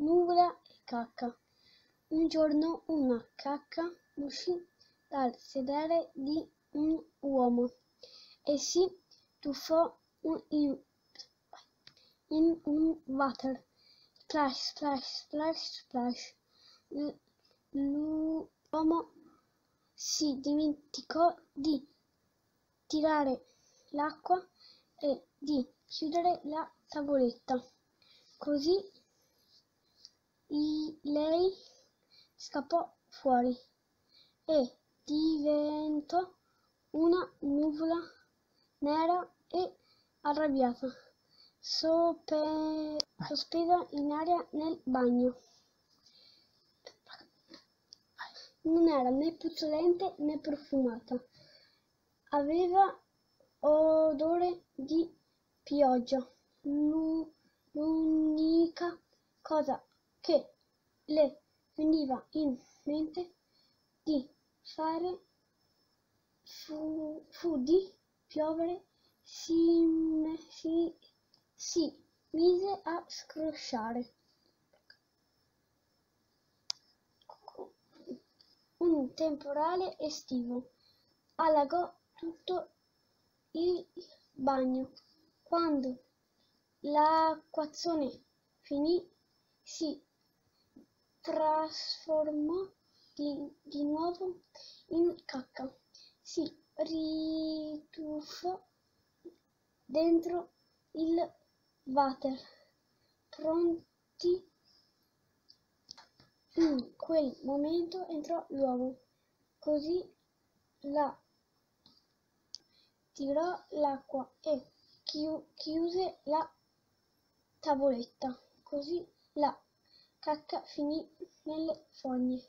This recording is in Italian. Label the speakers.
Speaker 1: nuvola e cacca. Un giorno una cacca uscì dal sedere di un uomo e si tuffò in, in un water. Splash, splash, splash, splash. L'uomo si dimenticò di tirare l'acqua e di chiudere la tavoletta. Così lei scappò fuori e diventò una nuvola nera e arrabbiata, sospesa in aria nel bagno. Non era né puzzolente né profumata. Aveva odore di pioggia. L'unica cosa che le veniva in mente di fare fu, fu di piovere, si, si, si mise a scrosciare. Un temporale estivo allagò tutto il bagno. Quando l'acquazzone finì, si trasformò di, di nuovo in cacca. Si rituffò dentro il water, pronti. In quel momento entrò l'uomo, così la tirò l'acqua e chiuse la tavoletta, così la cacca finì nelle fogne.